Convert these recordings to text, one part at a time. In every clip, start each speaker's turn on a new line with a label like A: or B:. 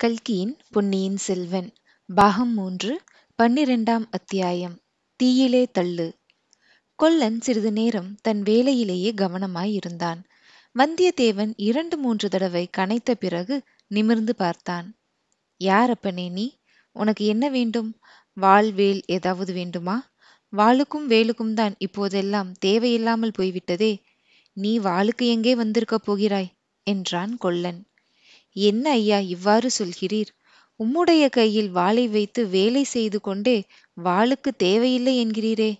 A: கல்கியின் பொன்னியின் செல்வன் பாகம் மூன்று பன்னிரெண்டாம் அத்தியாயம் தீயிலே தள்ளு. கொல்லன் சிறிது நேரம் தன் வேலையிலேயே கவனமாயிருந்தான் வந்தியத்தேவன் இரண்டு மூன்று தடவை கனைத்த பிறகு நிமிர்ந்து பார்த்தான். யார் அப்பனே நீ? உனக்கு என்ன வேண்டும்? வாள் வேல் ஏதாவது வேண்டுமா? வாளுக்கும் வேலுக்கும் தான் இப்போதெல்லாம் தேவையில்லாமல் போய்விட்டதே. நீ வாளுக்கு எங்கே வந்திருக்கப் போகிறாய்? என்றான் கொல்லன். என்ன ஐயா இவ்வாறு சொல்கிறீர்? உம்முடைய கையில் வாளை வைத்து வேலை செய்து கொண்டே வாளுக்கு தேவையில்லை என்கிறீரே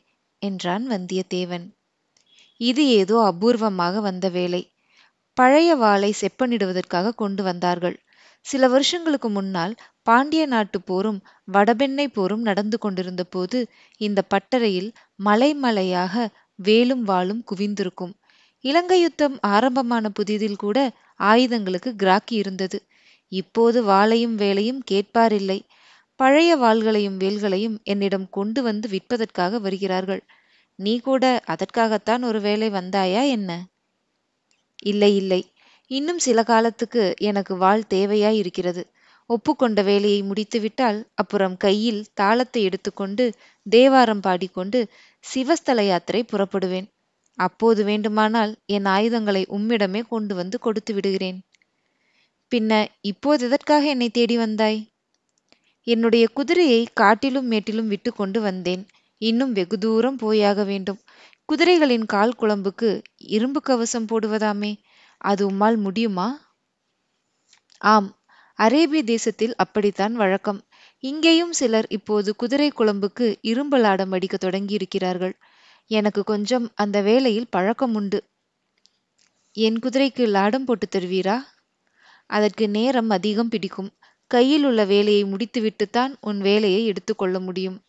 A: என்றான் வந்தியத்தேவன். இது ஏதோ அபூர்வமாக வந்த வேலை. பழைய வாளை செப்பனிடுவதற்காக கொண்டு வந்தார்கள். சில வருஷங்களுக்கு முன்னால் பாண்டிய நாட்டு போரும் வடபெண்ணை போரும் நடந்து கொண்டிருந்த போது இந்த பட்டறையில் மலை மலையாக வேலும் வாளும் குவிந்திருக்கும். இலங்கை யுத்தம் ஆரம்பமான புதிதில் கூட ஆயுதங்களுக்கு கிராக்கி இருந்தது. இப்போது வாளையும் வேலையும் கேட்பாரில்லை. பழைய வாள்களையும் வேல்களையும் என்னிடம் கொண்டு வந்து விற்பதற்காக வருகிறார்கள். நீ கூட அதற்காகத்தான் ஒரு வேலை வந்தாயா என்ன? இல்லை இல்லை. இன்னும் சில காலத்துக்கு எனக்கு வாழ் தேவையாய் இருக்கிறது ஒப்புக்கொண்ட வேலையை முடித்துவிட்டால் அப்புறம் கையில் தாளத்தை எடுத்துக்கொண்டு தேவாரம் பாடிக்கொண்டு சிவஸ்தல யாத்திரை புறப்படுவேன். அப்போது வேண்டுமானால் என் ஆயுதங்களை உம்மிடமே கொண்டு வந்து கொடுத்து விடுகிறேன். பின்ன இப்போது எதற்காக என்னை தேடி வந்தாய்? என்னுடைய குதிரையை காட்டிலும் மேட்டிலும் விட்டு கொண்டு வந்தேன். இன்னும் வெகு தூரம் போயாக வேண்டும். குதிரைகளின் கால் குழம்புக்கு இரும்பு கவசம் போடுவதாமே அது உம்மால் முடியுமா? ஆம் அரேபிய தேசத்தில் அப்படித்தான் வழக்கம். இங்கேயும் சிலர் இப்போது குதிரை குழம்புக்கு இரும்பலாடம் அடிக்க தொடங்கியிருக்கிறார்கள். எனக்கு கொஞ்சம் அந்த வேலையில் பழக்கம் உண்டு. என் குதிரைக்கு லாடம் போட்டு தருவீரா? அதற்கு நேரம் அதிகம் பிடிக்கும். கையில் உள்ள வேலையை முடித்துவிட்டுத்தான் உன் வேலையை எடுத்துக்கொள்ள முடியும்.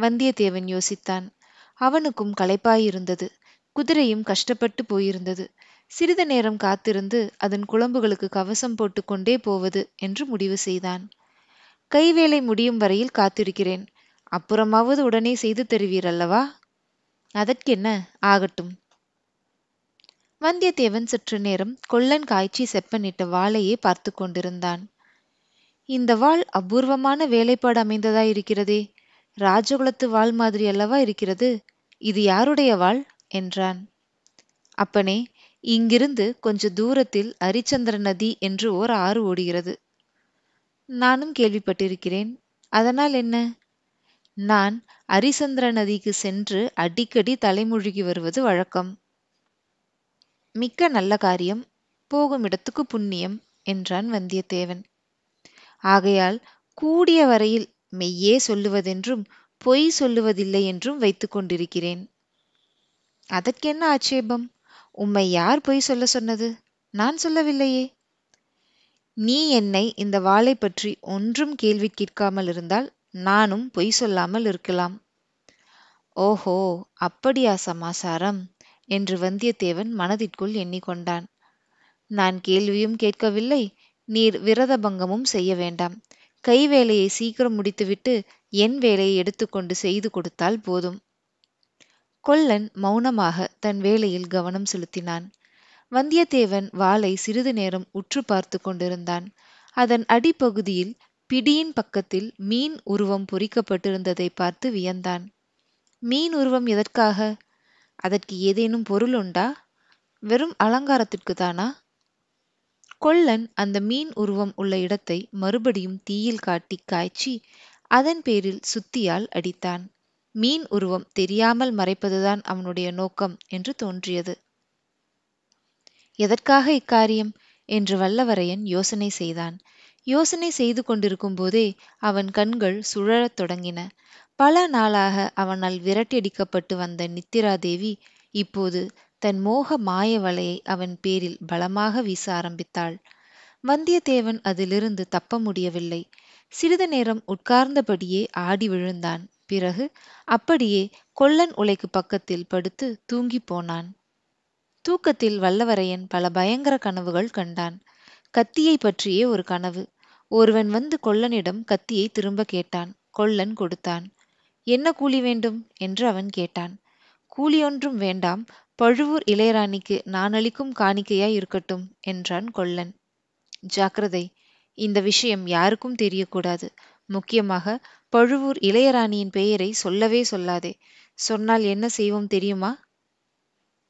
A: வந்தியத்தேவன் யோசித்தான். அவனுக்கும் களைப்பாயிருந்தது. குதிரையும் கஷ்டப்பட்டு போயிருந்தது. சிறிது நேரம் காத்திருந்து அதன் குழம்புகளுக்கு கவசம் போட்டுக்கொண்டே போவது என்று முடிவு செய்தான். கைவேலை முடியும் வரையில் காத்திருக்கிறேன். அப்புறமாவது உடனே செய்து தருவீர் அல்லவா அதற்கென்ன? ஆகட்டும். வந்தியத்தேவன் சற்று நேரம் கொல்லன் காய்ச்சி செப்பனிட்ட வாளையே பார்த்து கொண்டிருந்தான். இந்த வாள் அபூர்வமான வேலைப்பாடு அமைந்ததாய் இருக்கிறதே? ராஜகுலத்து வாள் மாதிரி அல்லவா இருக்கிறது? இது யாருடைய வாள்? என்றான். அப்பனே இங்கிருந்து கொஞ்ச தூரத்தில் அரிச்சந்திர நதி என்று ஓர் ஆறு ஓடுகிறது. நானும் கேள்விப்பட்டிருக்கிறேன். அதனால் என்ன? நான் அரிசந்திர நதிக்கு சென்று அடிக்கடி தலைமுழுகி வருவது வழக்கம். மிக்க நல்ல காரியம் போகும் இடத்துக்கு புண்ணியம் என்றான் வந்தியத்தேவன். ஆகையால் கூடிய வரையில் மெய்யே சொல்லுவதென்றும் பொய் சொல்லுவதில்லை என்றும் வைத்துக் கொண்டிருக்கிறேன். அதற்கென்ன ஆட்சேபம்? உம்மை யார் பொய் சொல்ல சொன்னது? நான் சொல்லவில்லையே. நீ என்னை இந்த வாளை பற்றி ஒன்றும் கேள்வி கேட்காமல் இருந்தால் நானும் பொய் சொல்லாமல் இருக்கலாம். ஓஹோ அப்படியா சமாசாரம்? என்று வந்தியத்தேவன் மனதிற்குள் எண்ணிக்கொண்டான். நான் கேள்வியும் கேட்கவில்லை நீர் விரத பங்கமும் செய்ய வேண்டாம். கை வேலையை சீக்கிரம் முடித்துவிட்டு என் வேலையை எடுத்துக்கொண்டு செய்து கொடுத்தால் போதும். கொல்லன் மௌனமாக தன் வேலையில் கவனம் செலுத்தினான். வந்தியத்தேவன் வாளை சிறிது நேரம் உற்று பார்த்து கொண்டிருந்தான். அதன் அடிப்பகுதியில் பிடியின் பக்கத்தில் மீன் உருவம் பொறிக்கப்பட்டிருந்ததை பார்த்து வியந்தான். மீன் உருவம் எதற்காக? அதற்கு ஏதேனும் பொருள் உண்டா? வெறும் அலங்காரத்திற்கு தானா? கொல்லன் அந்த மீன் உருவம் உள்ள இடத்தை மறுபடியும் தீயில் காட்டி காய்ச்சி அதன் பேரில் சுத்தியால் அடித்தான். மீன் உருவம் தெரியாமல் மறைப்பதுதான் அவனுடைய நோக்கம் என்று தோன்றியது. எதற்காக இக்காரியம்? என்று வல்லவரையன் யோசனை செய்தான். யோசனை செய்து கொண்டிருக்கும் போதே அவன் கண்கள் சுழலத் தொடங்கின. பல நாளாக அவனால் விரட்டியடிக்கப்பட்டு வந்த நித்திராதேவி இப்போது தன் மோக மாய வலையை அவன் பேரில் பலமாக வீச ஆரம்பித்தாள். வந்தியத்தேவன் அதிலிருந்து தப்ப முடியவில்லை. சிறிது நேரம் உட்கார்ந்தபடியே ஆடி விழுந்தான். பிறகு அப்படியே கொல்லன் உலைக்கு பக்கத்தில் படுத்து தூங்கி போனான். தூக்கத்தில் வல்லவரையன் பல பயங்கர கனவுகள் கண்டான். கத்தியை பற்றியே ஒரு கனவு. ஒருவன் வந்து கொல்லனிடம் கத்தியை திரும்ப கேட்டான். கொல்லன் கொடுத்தான். என்ன கூலி வேண்டும்? என்று அவன் கேட்டான். கூலியொன்றும் வேண்டாம். பழுவூர் இளையராணிக்கு நான் அளிக்கும் காணிக்கையாய் இருக்கட்டும் என்றான் கொல்லன். ஜாக்கிரதை. இந்த விஷயம் யாருக்கும் தெரியக்கூடாது. முக்கியமாக பழுவூர் இளையராணியின் பெயரை சொல்லவே சொல்லாதே. சொன்னால் என்ன செய்வோம் தெரியுமா?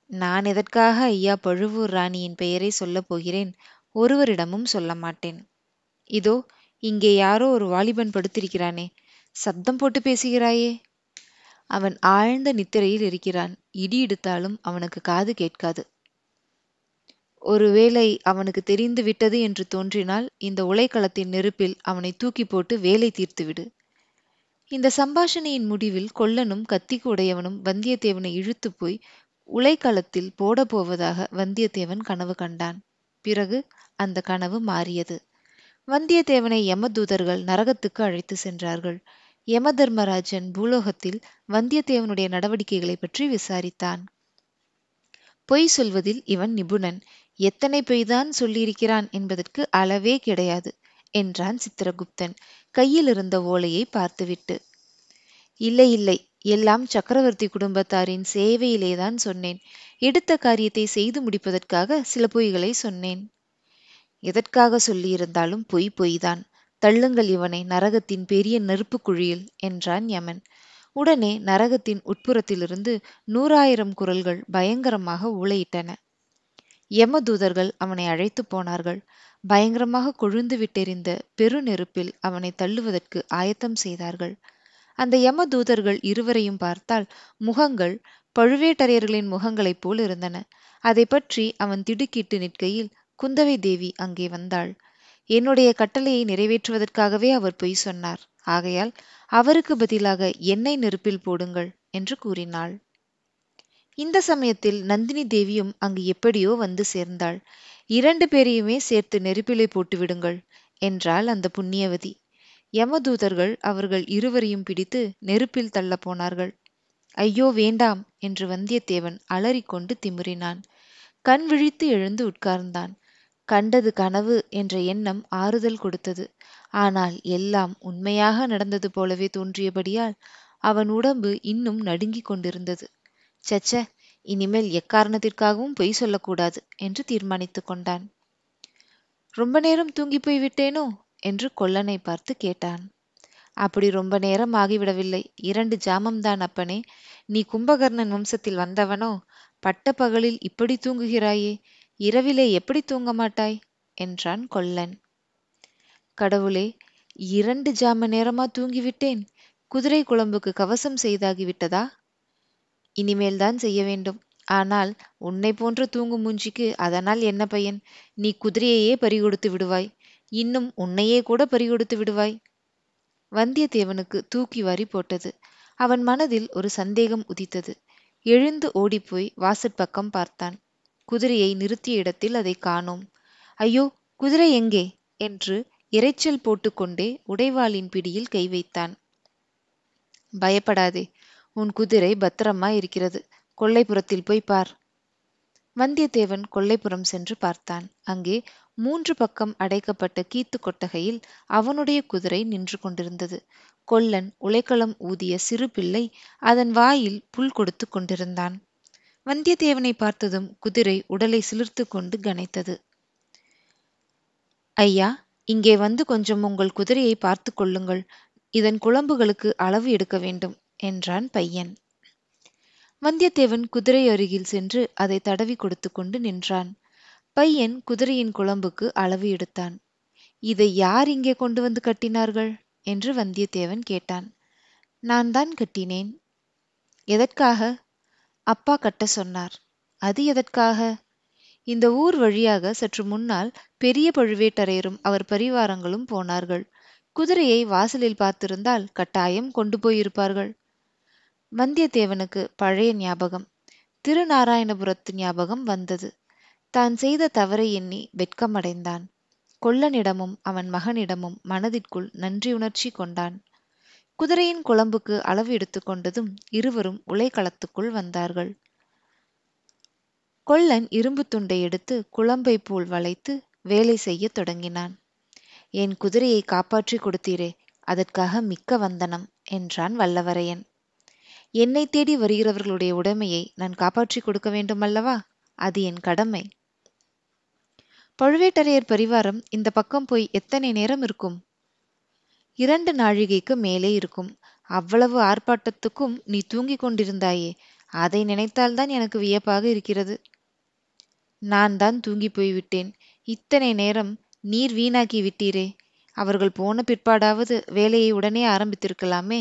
A: நான் எதற்காக ஐயா பழுவூர் ராணியின் பெயரை சொல்லப் போகிறேன்? ஒருவரிடமும் சொல்ல மாட்டேன். இதோ இங்கே யாரோ ஒரு வாலிபன் படுத்திருக்கிறானே. சப்தம் போட்டு பேசுகிறாயே. அவன் ஆழ்ந்த நித்திரையில் இருக்கிறான். இடி எடுத்தாலும் அவனுக்கு காது கேட்காது. ஒருவேளை அவனுக்கு தெரிந்து விட்டது என்று தோன்றினால் இந்த உலைக்களத்தின் நெருப்பில் அவனை தூக்கி போட்டு வேலை தீர்த்துவிடு. இந்த சம்பாஷணையின் முடிவில் கொல்லனும் கத்திக்கு உடையவனும் வந்தியத்தேவனை இழுத்து போய் உலைக்களத்தில் போட போவதாக வந்தியத்தேவன் கனவு கண்டான். பிறகு அந்த கனவு மாறியது. வந்தியத்தேவனை யமதூதர்கள் நரகத்துக்கு அழைத்து சென்றார்கள். யமதர்மராஜன் பூலோகத்தில் வந்தியத்தேவனுடைய நடவடிக்கைகளை பற்றி விசாரித்தான். பொய் சொல்வதில் இவன் நிபுணன். எத்தனை பொய்தான் சொல்லியிருக்கிறான் என்பதற்கு அளவே கிடையாது என்றான் சித்திரகுப்தன். கையில் இருந்த ஓலையை பார்த்துவிட்டு இல்லை இல்லை எல்லாம் சக்கரவர்த்தி குடும்பத்தாரின் சேவையிலேதான் சொன்னேன். எடுத்த காரியத்தை செய்து முடிப்பதற்காக சில பொய்களை சொன்னேன். எதற்காக சொல்லியிருந்தாலும் பொய் பொய்தான். தள்ளுங்கள் இவனை நரகத்தின் பெரிய நெருப்பு குழியில் என்றான் யமன். உடனே நரகத்தின் உட்புறத்திலிருந்து நூறாயிரம் குரல்கள் பயங்கரமாக ஊளையிட்டன யமதூதர்கள் அவனை அழைத்து போனார்கள். பயங்கரமாக கொழுந்து விட்டெறிந்த பெரு நெருப்பில் அவனை தள்ளுவதற்கு ஆயத்தம் செய்தார்கள். அந்த யமதூதர்கள் இருவரையும் பார்த்தால் முகங்கள் பழுவேட்டரையர்களின் முகங்களைப் போல் இருந்தன. அதை பற்றி அவன் திடுக்கிட்டு நிற்கையில் குந்தவை தேவி அங்கே வந்தாள். என்னுடைய கட்டளையை நிறைவேற்றுவதற்காகவே அவர் பொய் சொன்னார். ஆகையால் அவருக்கு பதிலாக என்னை நெருப்பில் போடுங்கள் என்று கூறினாள். இந்த சமயத்தில் நந்தினி தேவியும் அங்கு எப்படியோ வந்து சேர்ந்தாள். இரண்டு பேரையுமே சேர்த்து நெருப்பிலே போட்டு விடுங்கள் என்றாள் அந்த புண்ணியவதி. யமதூதர்கள் அவர்கள் இருவரையும் பிடித்து நெருப்பில் தள்ள போனார்கள். ஐயோ வேண்டாம் என்று வந்தியத்தேவன் அலறிக்கொண்டு திமிறினான் கண் விழித்து எழுந்து உட்கார்ந்தான். கண்டது கனவு என்ற எண்ணம் ஆறுதல் கொடுத்தது. ஆனால் எல்லாம் உண்மையாக நடந்தது போலவே தோன்றியபடியால் அவன் உடம்பு இன்னும் நடுங்கிக் கொண்டிருந்தது. சச்ச இனிமேல் எக்காரணத்திற்காகவும் பொய் சொல்லக்கூடாது என்று தீர்மானித்துக் கொண்டான். ரொம்ப நேரம் தூங்கி போய் விட்டேனோ? என்று கொல்லனை பார்த்து கேட்டான். அப்படி ரொம்ப நேரம் ஆகிவிடவில்லை. இரண்டு ஜாமம்தான் அப்பனே. நீ கும்பகர்ணன் வம்சத்தில் வந்தவனோ? பட்ட பகலில் இப்படி தூங்குகிறாயே. இரவிலே எப்படி தூங்க மாட்டாய்? என்றான் கொல்லன். கடவுளே இரண்டு ஜாம நேரமா தூங்கிவிட்டேன். குதிரை குழம்புக்கு கவசம் செய்தாகிவிட்டதா இனிமேல்தான் செய்ய வேண்டும். ஆனால் உன்னை போன்ற தூங்கும் மூஞ்சிக்கு அதனால் என்ன பயன்? நீ குதிரையையே பறிகொடுத்து விடுவாய். இன்னும் உன்னையே கூட பறிகொடுத்து விடுவாய். வந்தியத்தேவனுக்கு தூக்கி வாரி போட்டது. அவன் மனதில் ஒரு சந்தேகம் உதித்தது. எழுந்து ஓடிப்போய் வாசற்பக்கம் பார்த்தான். குதிரையை நிறுத்திய இடத்தில் அதை காணோம். ஐயோ குதிரை எங்கே என்று இரைச்சல் போட்டுக்கொண்டே உடைவாளின் பிடியில் கை வைத்தான். பயப்படாதே உன் குதிரை பத்திரமா இருக்கிறது. கொல்லைப்புறத்தில் போய் பார் வந்தியத்தேவன் கொல்லைப்புறம் சென்று பார்த்தான். அங்கே மூன்று பக்கம் அடைக்கப்பட்ட கீத்து கொட்டகையில் அவனுடைய குதிரை நின்று கொண்டிருந்தது. கொல்லன் உலைக்களம் ஊதிய சிறு பிள்ளை அதன் வாயில் புல் கொடுத்து கொண்டிருந்தான். வந்தியத்தேவனை பார்த்ததும் குதிரை உடலை சிலிர்த்து கொண்டு கனைத்தது. ஐயா இங்கே வந்து கொஞ்சம் உங்கள் குதிரையை பார்த்து கொள்ளுங்கள். இதன் குழம்புகளுக்கு அளவு எடுக்க வேண்டும் என்றான் பையன். வந்தியத்தேவன் குதிரை அருகில் சென்று அதை தடவி கொடுத்து கொண்டு நின்றான். பையன் குதிரையின் குழம்புக்கு அளவு எடுத்தான். இதை யார் இங்கே கொண்டு வந்து கட்டினார்கள்? என்று வந்தியத்தேவன் கேட்டான். நான் தான் கட்டினேன். எதற்காக? அப்பா கட்ட சொன்னார். அது எதற்காக? இந்த ஊர் வழியாக சற்று முன்னால் பெரிய பழுவேட்டரையரும் அவர் பரிவாரங்களும் போனார்கள். குதிரையை வாசலில் பார்த்திருந்தால் கட்டாயம் கொண்டு போயிருப்பார்கள். வந்தியத்தேவனுக்கு பழைய ஞாபகம் திருநாராயணபுரத்து ஞாபகம் வந்தது. தான் செய்த தவறை எண்ணி வெட்கமடைந்தான். கொல்லனிடமும் அவன் மகனிடமும் மனதிற்குள் நன்றியுணர்ச்சி கொண்டான். குதிரையின் குழம்புக்கு அளவு எடுத்துக்கொண்டதும் இருவரும் உலைக்களத்துக்குள் வந்தார்கள். கொல்லன் இரும்பு துண்டை எடுத்து குழம்பை போல் வளைத்து வேலை செய்யத் தொடங்கினான். என் குதிரையை காப்பாற்றி கொடுத்தீரே அதற்காக மிக்க வந்தனம் என்றான் வல்லவரையன். என்னை தேடி வருகிறவர்களுடைய உடைமையை நான் காப்பாற்றி கொடுக்க வேண்டுமல்லவா? அது என் கடமை. பழுவேட்டரையர் பரிவாரம் இந்த பக்கம் போய் எத்தனை நேரம் இருக்கும்? இரண்டு நாழிகைக்கு மேலே இருக்கும். அவ்வளவு ஆர்ப்பாட்டத்துக்கும் நீ தூங்கிக் கொண்டிருந்தாயே. அதை நினைத்தால்தான் எனக்கு வியப்பாக இருக்கிறது. நான் தான் தூங்கி போய்விட்டேன். இத்தனை நேரம் நீர் வீணாக்கி விட்டீரே. அவர்கள் போன பிற்பாடாவது வேலையை உடனே ஆரம்பித்திருக்கலாமே.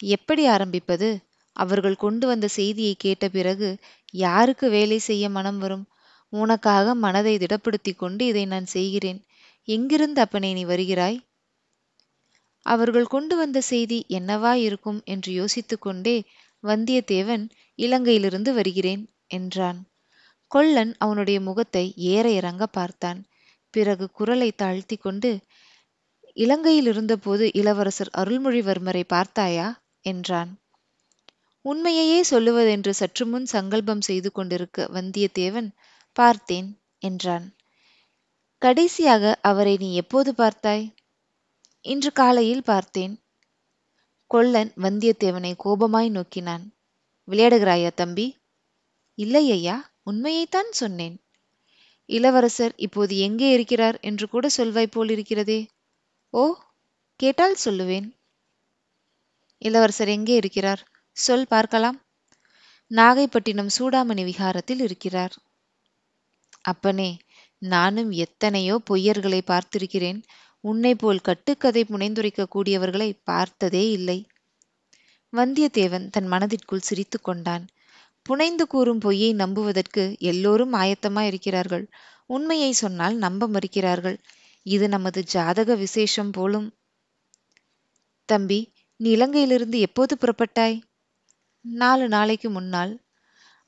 A: எப்படி ஆரம்பிப்பது? அவர்கள் கொண்டு வந்த செய்தியை கேட்ட பிறகு யாருக்கு வேலை செய்ய மனம் வரும்? உனக்காக மனதை திடப்படுத்தி கொண்டு இதை நான் செய்கிறேன். எங்கிருந்து அப்பனே நீ வருகிறாய்? அவர்கள் கொண்டு வந்த செய்தி என்னவா இருக்கும் என்று யோசித்துக்கொண்டே வந்தியத்தேவன் இலங்கையிலிருந்து வருகிறேன் என்றான். கொல்லன் அவனுடைய முகத்தை ஏற இறங்க பார்த்தான். பிறகு குரலை தாழ்த்தி கொண்டு இலங்கையில் இருந்தபோது இளவரசர் அருள்மொழிவர்மரை பார்த்தாயா? என்றான். உண்மையையே சொல்லுவதென்று சற்று முன் சங்கல்பம் செய்து கொண்டிருக்க வந்தியத்தேவன் பார்த்தேன் என்றான். கடைசியாக அவரை நீ எப்போது பார்த்தாய்? இன்று காலையில் பார்த்தேன். கொல்லன் வந்தியத்தேவனை கோபமாய் நோக்கினான். விளையாடுகிறாயா தம்பி? இல்லை ஐயா உண்மையைத்தான் சொன்னேன். இளவரசர் இப்போது எங்கே இருக்கிறார் என்று கூட சொல்வாய் போல் இருக்கிறதே. ஓ கேட்டால் சொல்லுவேன். இளவரசர் எங்கே இருக்கிறார்? சொல் பார்க்கலாம். நாகைப்பட்டினம் சூடாமணி விகாரத்தில் இருக்கிறார். அப்பனே நானும் எத்தனையோ பொய்யர்களை பார்த்திருக்கிறேன். உன்னை போல் கட்டுக்கதை புனைந்துரைக்க கூடியவர்களை பார்த்ததே இல்லை. வந்தியத்தேவன் தன் மனதிற்குள் சிரித்து கொண்டான். புனைந்து கூறும் பொய்யை நம்புவதற்கு எல்லோரும் ஆயத்தமாயிருக்கிறார்கள் உண்மையை சொன்னால் நம்ப மறுக்கிறார்கள். இது நமது ஜாதக விசேஷம் போலும். தம்பி நீ இலங்கையிலிருந்து எப்போது புறப்பட்டாய்? நாலு நாளைக்கு முன்னால்.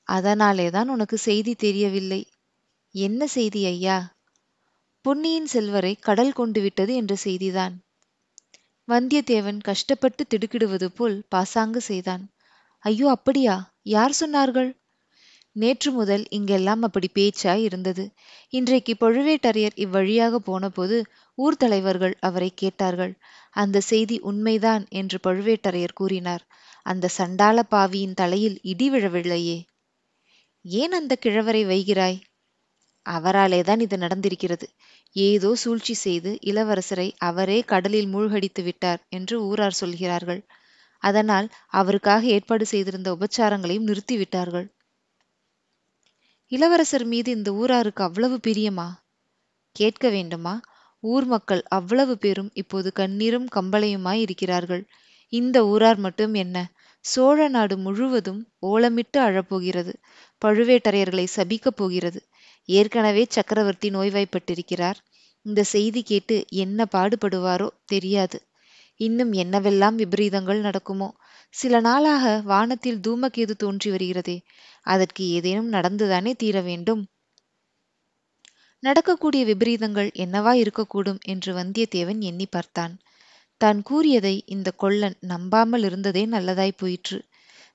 A: அதனாலேதான் உனக்கு செய்தி தெரியவில்லை. என்ன செய்தி ஐயா? பொன்னியின் செல்வரை கடல் கொண்டு விட்டது என்ற செய்திதான். வந்தியத்தேவன் கஷ்டப்பட்டு திடுக்கிடுவது போல் பாசாங்கு செய்தான். ஐயோ அப்படியா? யார் சொன்னார்கள்? நேற்று முதல் இங்கெல்லாம் அப்படி பேச்சாய் இருந்தது. இன்றைக்கு பழுவேட்டரையர் இவ்வழியாக போனபோது ஊர் தலைவர்கள் அவரை கேட்டார்கள். அந்த செய்தி உண்மைதான் என்று பழுவேட்டரையர் கூறினார். அந்த சண்டாள பாவியின் தலையில் இடி விழவில்லையே. ஏன் அந்த கிழவரை வைகிறாய்? அவராலேதான் இது நடந்திருக்கிறது. ஏதோ சூழ்ச்சி செய்து இளவரசரை அவரே கடலில் மூழ்கடித்து விட்டார் என்று ஊரார் சொல்கிறார்கள். அதனால் அவருக்காக ஏற்பாடு செய்திருந்த உபச்சாரங்களையும் நிறுத்திவிட்டார்கள் இளவரசர் மீது இந்த ஊராருக்கு அவ்வளவு பிரியமா? கேட்க வேண்டுமா? ஊர் மக்கள் அவ்வளவு பேரும் இப்போது கண்ணீரும் கம்பளையுமாய் இருக்கிறார்கள். இந்த ஊரார் மட்டும் என்ன? சோழ நாடு முழுவதும் ஓலமிட்டு அழப்போகிறது. பழுவேட்டரையர்களை சபிக்கப் போகிறது. ஏற்கனவே சக்கரவர்த்தி நோய்வாய்ப்பட்டிருக்கிறார். இந்த செய்தி கேட்டு என்ன பாடுபடுவாரோ தெரியாது. இன்னும் என்னவெல்லாம் விபரீதங்கள் நடக்குமோ? சில நாளாக வானத்தில் தூமகேது தோன்றி வருகிறதே அதற்கு ஏதேனும் நடந்துதானே தீர வேண்டும்? நடக்கக்கூடிய விபரீதங்கள் என்னவா இருக்கக்கூடும்? என்று வந்தியத்தேவன் எண்ணி பார்த்தான். தான் கூறியதை இந்த கொள்ளன் நம்பாமல் இருந்ததே நல்லதாய் போயிற்று.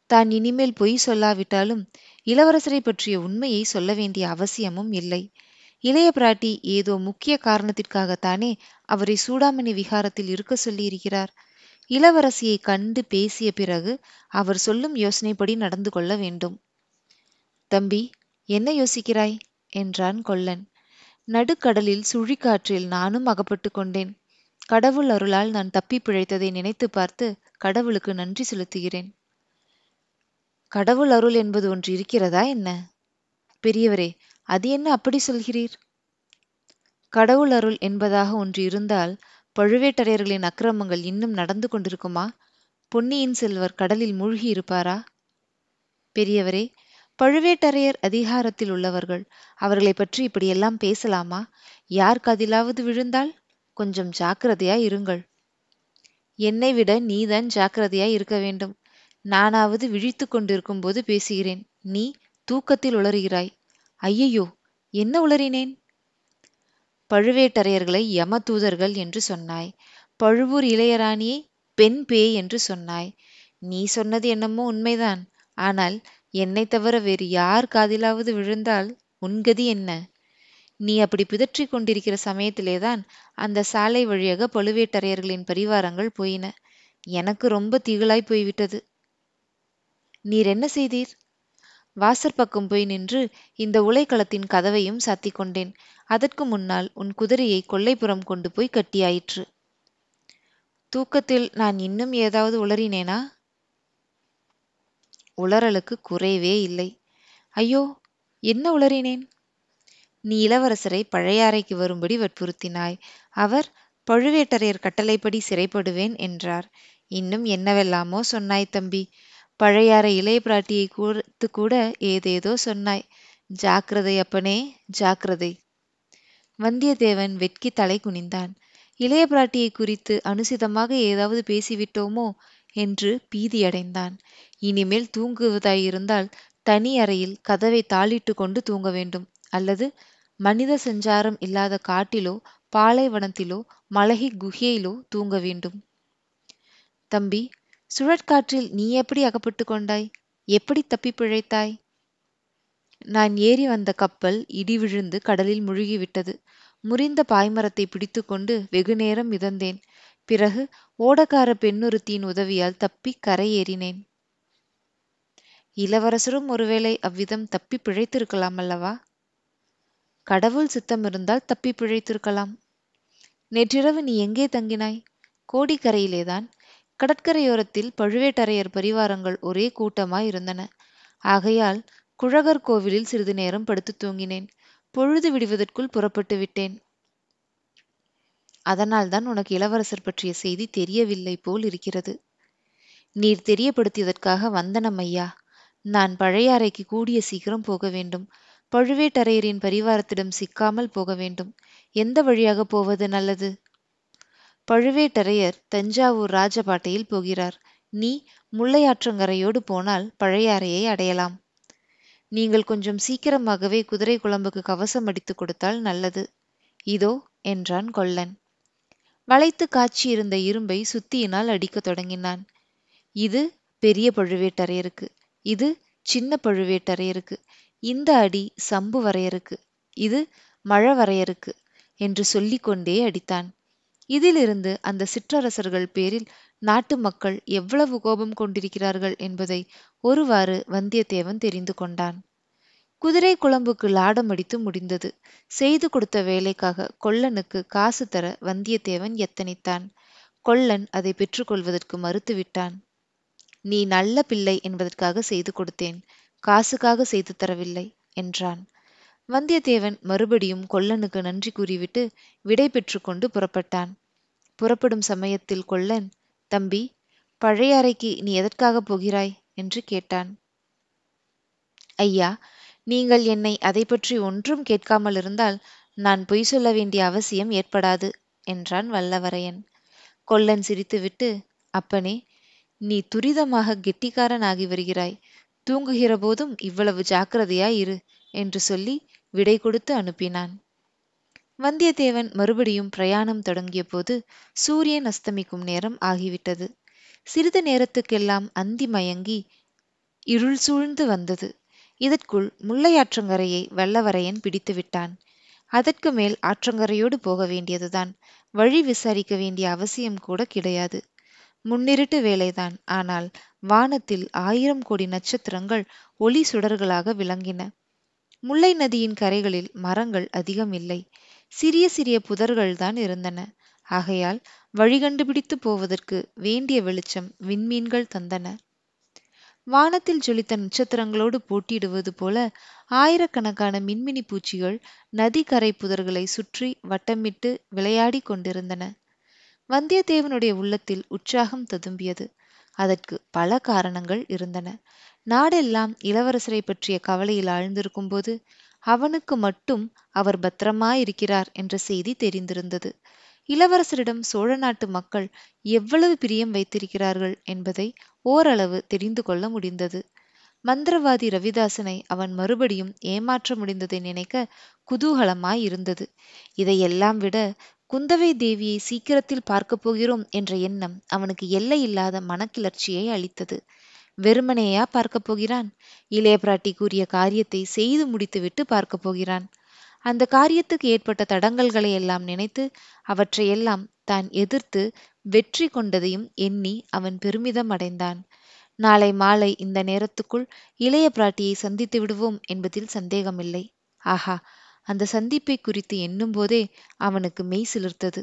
A: தான் இனிமேல் பொய் சொல்லாவிட்டாலும் இளவரசரை பற்றிய உண்மையை சொல்ல வேண்டிய அவசியமும் இல்லை. இளைய பிராட்டி ஏதோ முக்கிய காரணத்திற்காகத்தானே அவரை சூடாமணி விகாரத்தில் இருக்க சொல்லியிருக்கிறார். இளவரசியை கண்டு பேசிய பிறகு அவர் சொல்லும் யோசனைப்படி நடந்து கொள்ள வேண்டும். தம்பி என்ன யோசிக்கிறாய்? என்றான் கொல்லன். நடுக்கடலில் சுழிக்காற்றில் நானும் அகப்பட்டு கொண்டேன். கடவுள் அருளால் நான் தப்பி பிழைத்ததை நினைத்து பார்த்து கடவுளுக்கு நன்றி செலுத்துகிறேன். கடவுள் அருள் என்பது ஒன்று இருக்கிறதா என்ன? பெரியவரே அது என்ன அப்படி சொல்கிறீர்? கடவுள் அருள் என்பதாக ஒன்று இருந்தால் பழுவேட்டரையர்களின் அக்கிரமங்கள் இன்னும் நடந்து கொண்டிருக்குமா? பொன்னியின் செல்வர் கடலில் மூழ்கி இருப்பாரா? பெரியவரே பழுவேட்டரையர் அதிகாரத்தில் உள்ளவர்கள் அவர்களை பற்றி இப்படியெல்லாம் பேசலாமா? யார் கதிலாவது விழுந்தால்? கொஞ்சம் ஜாக்கிரதையா இருங்கள். என்னை விட நீதான் ஜாக்கிரதையாய் இருக்க வேண்டும். நானாவது விழித்து கொண்டிருக்கும் போது பேசுகிறேன். நீ தூக்கத்தில் உளறுகிறாய். ஐயையோ என்ன உளறினேன்? பழுவேட்டரையர்களை யம தூதர்கள் என்று சொன்னாய். பழுவூர் இளையராணியை பெண் பேய் என்று சொன்னாய். நீ சொன்னது என்னமோ உண்மைதான். ஆனால் என்னை தவிர வேறு யார் காதிலாவது விழுந்தால் உன்கதி என்ன? நீ அப்படி பிதற்றிக் கொண்டிருக்கிற சமயத்திலேதான் அந்த சாலை வழியாக பழுவேட்டரையர்களின் பரிவாரங்கள் போயின. எனக்கு ரொம்ப திகிலாய் போய்விட்டது. நீர் என்ன செய்தீர்? வாசற்பக்கம் போய் நின்று இந்த உலைக்களத்தின் கதவையும் சாத்திக் கொண்டேன். அதற்கு முன்னால் உன் குதிரையை கொல்லைப்புறம் கொண்டு போய் கட்டியாயிற்று. தூக்கத்தில் நான் இன்னும் ஏதாவது உளறினேனா? உளறலுக்கு குறைவே இல்லை. ஐயோ என்ன உளறினேன்? நீ இளவரசரை பழையாறைக்கு வரும்படி வற்புறுத்தினாய். அவர் பழுவேட்டரையர் கட்டளைப்படி சிறைப்படுவேன் என்றார். இன்னும் என்னவெல்லாமோ சொன்னாய் தம்பி. பழையாற இளைய பிராட்டியை குறித்து கூட ஏதேதோ சொன்னாய். ஜாக்கிரதை அப்பனே ஜாக்கிரதை வந்தியத்தேவன் வெட்கி தலை குனிந்தான். இளைய பிராட்டியை குறித்து அனுசிதமாக ஏதாவது பேசிவிட்டோமோ என்று பீதியடைந்தான் இனிமேல் தூங்குவதாயிருந்தால் தனி அறையில் கதவை தாளிட்டு கொண்டு தூங்க வேண்டும். அல்லது மனித சஞ்சாரம் இல்லாத காட்டிலோ பாலைவனத்திலோ மலகி குகையிலோ தூங்க வேண்டும். தம்பி சுழற்காற்றில் நீ எப்படி அகப்பட்டு கொண்டாய்? எப்படி தப்பி பிழைத்தாய்? நான் ஏறி வந்த கப்பல் இடி விழுந்து கடலில் முழுகிவிட்டது. முறிந்த பாய்மரத்தை பிடித்துக்கொண்டு வெகுநேரம் மிதந்தேன். பிறகு ஓடக்கார பெண்ணொருத்தியின் உதவியால் தப்பி கரை ஏறினேன் இளவரசரும் ஒருவேளை அவ்விதம் தப்பி பிழைத்திருக்கலாம் அல்லவா? கடவுள் சித்தம் இருந்தால் தப்பி பிழைத்திருக்கலாம். நேற்றிரவு நீ எங்கே தங்கினாய்? கோடிக்கரையிலேதான். கடற்கரையோரத்தில் பழுவேட்டரையர் பரிவாரங்கள் ஒரே கூட்டமாய் இருந்தன. ஆகையால் குழகர் கோவிலில் சிறிது நேரம் படுத்து தூங்கினேன். பொழுது விடுவதற்குள் புறப்பட்டு விட்டேன். அதனால்தான் உனக்கு இளவரசர் பற்றிய செய்தி தெரியவில்லை போல் இருக்கிறது. நீர் தெரியப்படுத்தியதற்காக வந்தனம் ஐயா. நான் பழையாறைக்கு கூடிய சீக்கிரம் போக வேண்டும். பழுவேட்டரையரின் பரிவாரத்திடம் சிக்காமல் போக வேண்டும். எந்த வழியாக போவது நல்லது? பழுவேட்டரையர் தஞ்சாவூர் ராஜபாட்டையில் போகிறார். நீ முல்லையாற்றங்கரையோடு போனால் பழையாறையை அடையலாம். நீங்கள் கொஞ்சம் சீக்கிரமாகவே குதிரை குழம்புக்கு கவசம் அடித்து கொடுத்தால் நல்லது. இதோ என்றான் கொல்லன். வளைத்து காய்ச்சியிருந்த இரும்பை சுத்தியினால் அடிக்கத் தொடங்கினான். இது பெரிய பழுவேட்டரையருக்கு. இது சின்ன பழுவேட்டரையருக்கு. இந்த அடி சம்புவரையருக்கு இது மழவரையருக்கு என்று சொல்லிக்கொண்டே அடித்தான். இதிலிருந்து அந்த சிற்றரசர்கள் பேரில் நாட்டு மக்கள் எவ்வளவு கோபம் கொண்டிருக்கிறார்கள் என்பதை ஒருவாறு வந்தியத்தேவன் தெரிந்து கொண்டான். குதிரை குழம்புக்கு லாடம் அடித்து முடிந்தது. செய்து கொடுத்த வேலைக்காக கொல்லனுக்கு காசு தர வந்தியத்தேவன் எத்தனித்தான். கொல்லன் அதை பெற்றுக்கொள்வதற்கு மறுத்துவிட்டான். நீ நல்ல பிள்ளை என்பதற்காக செய்து கொடுத்தேன். காசுக்காக செய்து தரவில்லை என்றான். வந்தியத்தேவன் மறுபடியும் கொல்லனுக்கு நன்றி கூறிவிட்டு விடை பெற்று கொண்டு புறப்பட்டான். புறப்படும் சமயத்தில் கொல்லன் தம்பி பழைய அறைக்கு நீ எதற்காக போகிறாய்? என்று கேட்டான். ஐயா நீங்கள் என்னை அதை பற்றி ஒன்றும் கேட்காமல் இருந்தால் நான் பொய் சொல்ல வேண்டிய அவசியம் ஏற்படாது என்றான் வல்லவரையன். கொல்லன் சிரித்துவிட்டு அப்பனே நீ துரிதமாக கெட்டிக்காரன் ஆகி வருகிறாய். தூங்குகிற போதும் இவ்வளவு ஜாக்கிரதையாய் இரு என்று சொல்லி விடை கொடுத்து அனுப்பினான். வந்தியத்தேவன் மறுபடியும் பிரயாணம் தொடங்கிய போது சூரியன் அஸ்தமிக்கும் நேரம் ஆகிவிட்டது. சிறிது நேரத்துக்கெல்லாம் அந்தி மயங்கி இருள் சூழ்ந்து வந்தது. இதற்குள் முல்லையாற்றங்கரையை வல்லவரையன் பிடித்து விட்டான். அதற்கு மேல் ஆற்றங்கரையோடு போக வேண்டியதுதான். வழி விசாரிக்க வேண்டிய அவசியம் கூட கிடையாது. முன்னிருட்டு வேலைதான். ஆனால் வானத்தில் ஆயிரம் கோடி நட்சத்திரங்கள் ஒளி சுடர்களாக விளங்கின. முல்லை நதியின் கரைகளில் மரங்கள் அதிகம் இல்லை சிறிய சிறிய புதர்கள்தான் இருந்தன. ஆகையால் வழி கண்டுபிடித்து போவதற்கு வேண்டிய வெளிச்சம் விண்மீன்கள் தந்தன. வானத்தில் ஜொலித்த நட்சத்திரங்களோடு போட்டியிடுவது போல ஆயிரக்கணக்கான மின்மினி பூச்சிகள் நதிக்கரை கரை புதர்களை சுற்றி வட்டமிட்டு விளையாடி கொண்டிருந்தன. வந்தியத்தேவனுடைய உள்ளத்தில் உற்சாகம் ததும்பியது. அதற்கு பல காரணங்கள் இருந்தன. நாடெல்லாம் இளவரசரை பற்றிய கவலையில் ஆழ்ந்திருக்கும் போது அவனுக்கு மட்டும் அவர் பத்திரமாயிருக்கிறார் என்ற செய்தி தெரிந்திருந்தது. இளவரசரிடம் சோழ நாட்டு மக்கள் எவ்வளவு பிரியம் வைத்திருக்கிறார்கள் என்பதை ஓரளவு தெரிந்து கொள்ள முடிந்தது. மந்திரவாதி ரவிதாசனை அவன் மறுபடியும் ஏமாற்ற முடிந்ததை நினைக்க குதூகலமாய் இருந்தது இதையெல்லாம் விட குந்தவை தேவியை சீக்கிரத்தில் பார்க்கப் போகிறோம் என்ற எண்ணம் அவனுக்கு எல்லையில்லாத மனக்கிளர்ச்சியை அளித்தது. வெறுமனேயா பார்க்கப் போகிறான்? இளைய பிராட்டி கூறிய காரியத்தை செய்து முடித்துவிட்டு பார்க்கப் போகிறான். அந்த காரியத்துக்கு ஏற்பட்ட தடங்கல்களை எல்லாம் நினைத்து அவற்றையெல்லாம் தான் எதிர்த்து வெற்றி கொண்டதையும் எண்ணி அவன் பெருமிதம் அடைந்தான். நாளை மாலை இந்த நேரத்துக்குள் இளைய பிராட்டியை சந்தித்து விடுவோம் என்பதில் சந்தேகமில்லை. ஆஹா! அந்த சந்திப்பை குறித்து எண்ணும்போதே அவனுக்கு மெய் சிலிர்த்தது.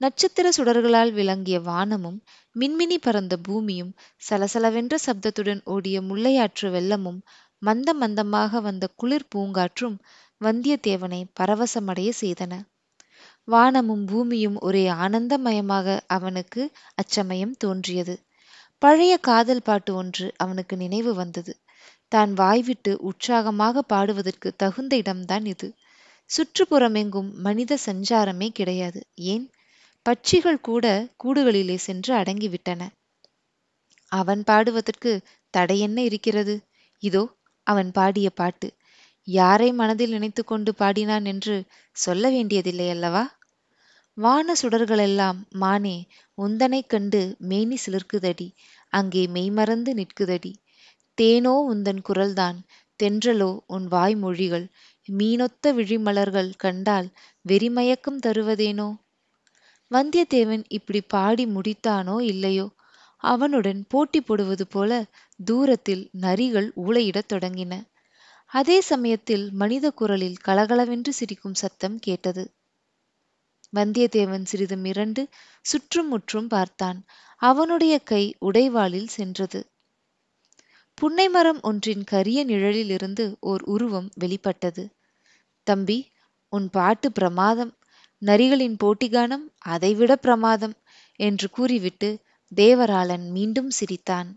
A: நட்சத்திர சுடர்களால் விளங்கிய வானமும் மின்மினி பறந்த பூமியும் சலசலவென்ற சப்தத்துடன் ஓடிய முல்லையாற்று வெள்ளமும் மந்த மந்தமாக வந்த குளிர் பூங்காற்றும் வந்தியத்தேவனை பரவசமடைய செய்தன. வானமும் பூமியும் ஒரே ஆனந்தமயமாக அவனுக்கு அச்சமயம் தோன்றியது. பழைய காதல் பாட்டு ஒன்று அவனுக்கு நினைவு வந்தது. தான் வாய்விட்டு உற்சாகமாக பாடுவதற்கு தகுந்த இடம்தான் இது. சுற்றுப்புறமெங்கும் மனித சஞ்சாரமே கிடையாது. ஏன்? பட்சிகள் கூட கூடுகளிலே சென்று அடங்கிவிட்டன. அவன் பாடுவதற்கு தடை என்ன இருக்கிறது? இதோ அவன் பாடிய பாட்டு. யாரை மனதில் நினைத்து கொண்டு பாடினான் என்று சொல்ல வேண்டியதில்லை அல்லவா? வான சுடர்களெல்லாம் மானே உந்தனைக் கண்டு மேனி சிலிர்க்குதடி. அங்கே மெய்மறந்து நிற்குதடி. தேனோ உந்தன் குரல்தான் தென்றலோ உன் வாய்மொழிகள். மீனொத்த விழிமலர்கள் கண்டால் வெறிமயக்கம் தருவதேனோ? வந்தியத்தேவன் இப்படி பாடி முடித்தானோ இல்லையோ? அவனுடன் போட்டி போடுவது போல தூரத்தில் நரிகள் ஊளையிடத் தொடங்கின. அதே சமயத்தில் மனித குரலில் கலகலவென்று சிரிக்கும் சத்தம் கேட்டது. வந்தியத்தேவன் சிறிது மிரண்டு சுற்றும் முற்றும் பார்த்தான். அவனுடைய கை உடைவாளில் சென்றது. புன்னை மரம் ஒன்றின் கரிய நிழலிலிருந்து ஓர் உருவம் வெளிப்பட்டது. தம்பி உன் பாட்டு பிரமாதம். நரிகளின் போட்டிகானம் அதைவிட பிரமாதம் என்று கூறிவிட்டு தேவராளன் மீண்டும் சிரித்தான்.